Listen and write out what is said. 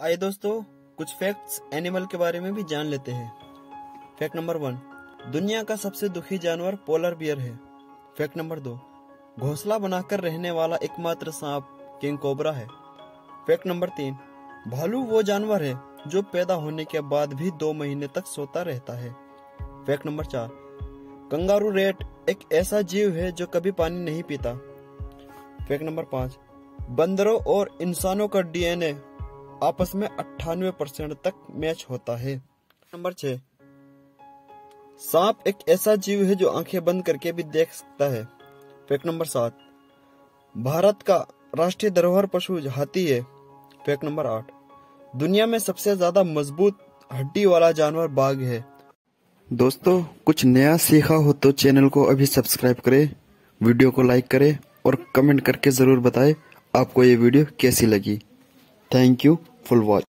आइए दोस्तों, कुछ फैक्ट्स एनिमल के बारे में भी जान लेते हैं। फैक्ट नंबर वन दुनिया का सबसे दुखी जानवर पोलर बियर है। फैक्ट नंबर दो घोंसला बनाकर रहने वाला एकमात्र सांप किंग कोबरा है। फैक्ट नंबर तीन, भालू वो जानवर है जो पैदा होने के बाद भी दो महीने तक सोता रहता है। फैक्ट नंबर चार, कंगारू रेट एक ऐसा जीव है जो कभी पानी नहीं पीता। फैक्ट नंबर पाँच, बंदरों और इंसानों का डीएनए आपस में अट्ठानवे परसेंट तक मैच होता है। नंबर छह, सांप एक ऐसा जीव है जो आँखें बंद करके भी देख सकता है। फैक्ट नंबर सात, भारत का राष्ट्रीय धरोहर पशु हाथी है। फैक्ट नंबर आठ, दुनिया में सबसे ज़्यादा मज़बूत हड्डी वाला जानवर बाघ है। दोस्तों, कुछ नया सीखा हो तो चैनल को अभी सब्सक्राइब करें, वीडियो को लाइक करें और कमेंट करके ज़रूर बताएँ आपको ये वीडियो कैसी लगी। Thank you. full watch.